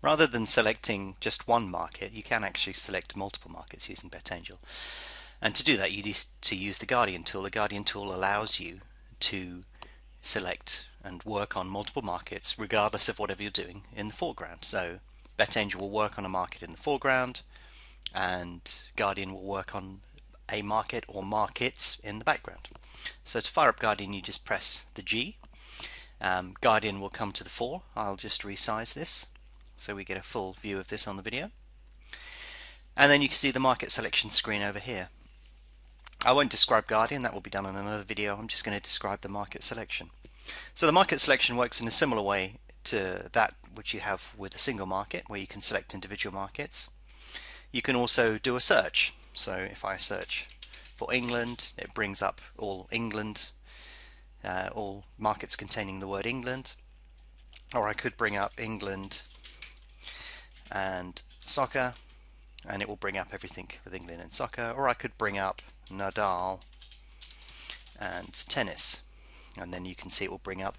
Rather than selecting just one market, you can actually select multiple markets using BetAngel. And to do that, you need to use the Guardian tool. The Guardian tool allows you to select and work on multiple markets regardless of whatever you're doing in the foreground. So BetAngel will work on a market in the foreground and Guardian will work on a market or markets in the background. So to fire up Guardian you just press the G. Um, Guardian will come to the fore. I'll just resize this so we get a full view of this on the video. And then you can see the market selection screen over here. I won't describe Guardian, that will be done in another video. I'm just going to describe the market selection. So the market selection works in a similar way to that which you have with a single market where you can select individual markets. You can also do a search. So if I search for England, it brings up all England, uh, all markets containing the word England. Or I could bring up England and soccer, and it will bring up everything with England and soccer. Or I could bring up Nadal and tennis, and then you can see it will bring up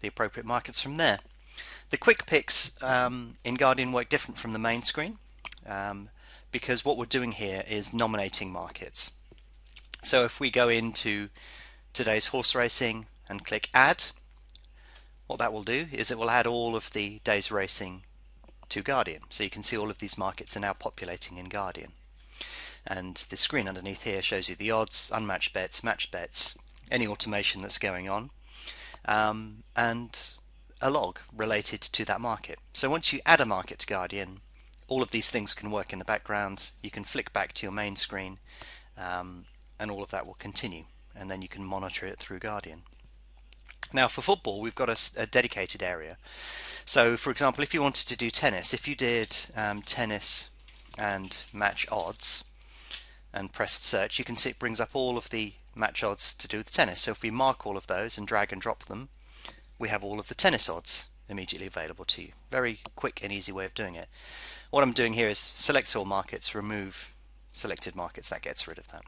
the appropriate markets from there. The quick picks um, in Guardian work different from the main screen um, because what we're doing here is nominating markets. So if we go into today's horse racing and click add, what that will do is it will add all of the day's racing to Guardian. So you can see all of these markets are now populating in Guardian. And the screen underneath here shows you the odds, unmatched bets, matched bets, any automation that's going on, um, and a log related to that market. So once you add a market to Guardian, all of these things can work in the background. You can flick back to your main screen um, and all of that will continue and then you can monitor it through Guardian. Now for football we've got a, a dedicated area. So for example if you wanted to do tennis, if you did um, tennis and match odds and pressed search you can see it brings up all of the match odds to do with tennis. So if we mark all of those and drag and drop them we have all of the tennis odds immediately available to you. Very quick and easy way of doing it. What I'm doing here is select all markets, remove selected markets, that gets rid of that.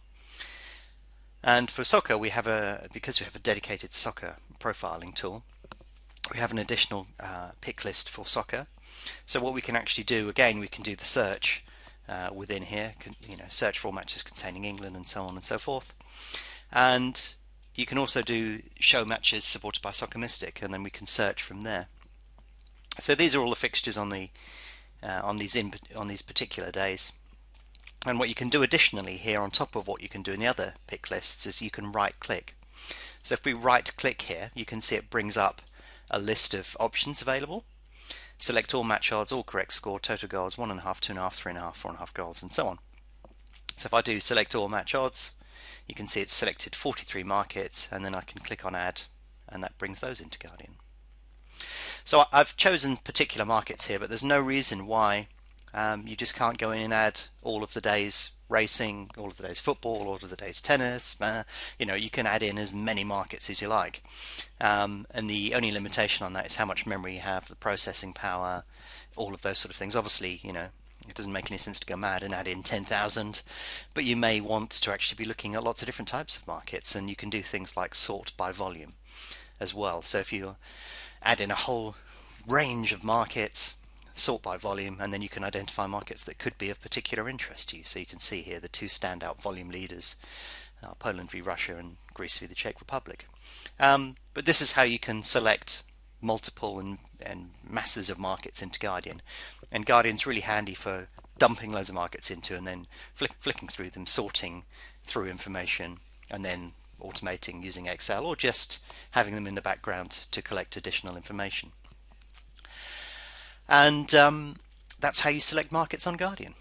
And for soccer, we have a because we have a dedicated soccer profiling tool, we have an additional uh, pick list for soccer. So what we can actually do, again, we can do the search uh, within here, can, you know, search for matches containing England and so on and so forth. And you can also do show matches supported by Soccer Mystic, and then we can search from there. So these are all the fixtures on the uh, on these in, on these particular days. And what you can do additionally here on top of what you can do in the other pick lists is you can right click. So if we right click here you can see it brings up a list of options available. Select all match odds, all correct score, total goals, 1.5, 2.5, 3.5, 4.5 goals and so on. So if I do select all match odds you can see it's selected 43 markets and then I can click on add and that brings those into Guardian. So I've chosen particular markets here, but there's no reason why um, you just can't go in and add all of the day's racing, all of the day's football, all of the day's tennis. Uh, you know, you can add in as many markets as you like. Um, and the only limitation on that is how much memory you have, the processing power, all of those sort of things. Obviously, you know, it doesn't make any sense to go mad and add in 10,000, but you may want to actually be looking at lots of different types of markets, and you can do things like sort by volume as well. So if you add in a whole range of markets, sort by volume, and then you can identify markets that could be of particular interest to you. So you can see here the two standout volume leaders, uh, Poland v Russia and Greece v the Czech Republic. Um, but this is how you can select multiple and, and masses of markets into Guardian. And Guardian's really handy for dumping loads of markets into and then flick, flicking through them, sorting through information, and then automating using Excel or just having them in the background to collect additional information. And um, that's how you select markets on Guardian.